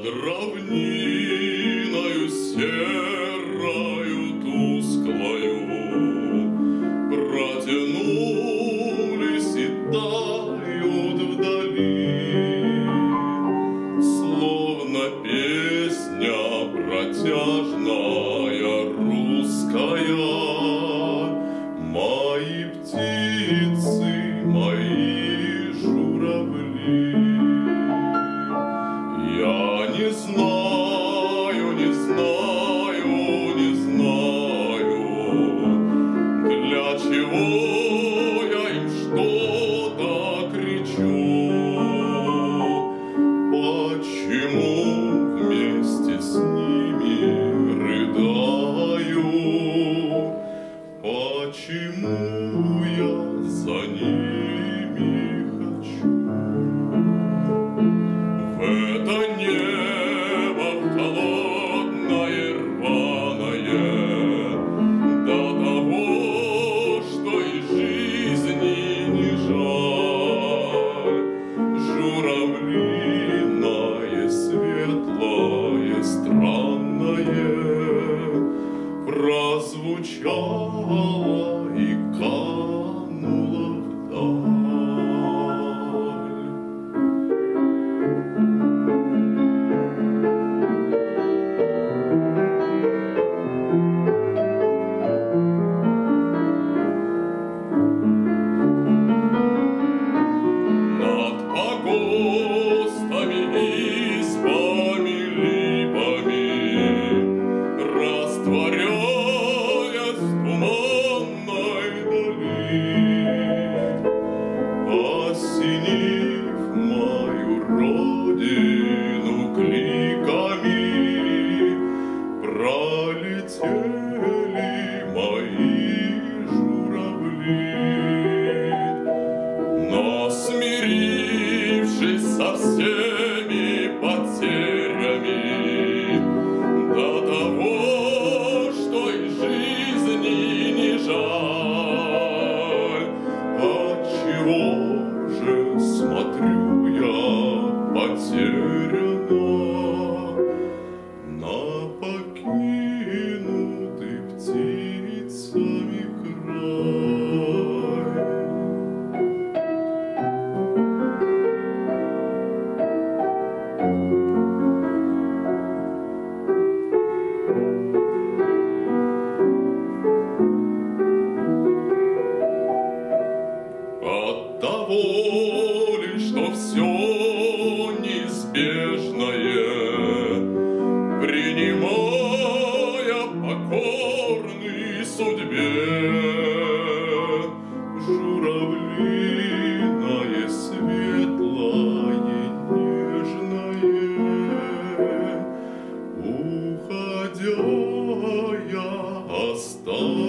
Над равниною серою тусклою Протянулись и тают вдали, Словно песня протяжная русская. God. неизбежное, принимая покой. Oh.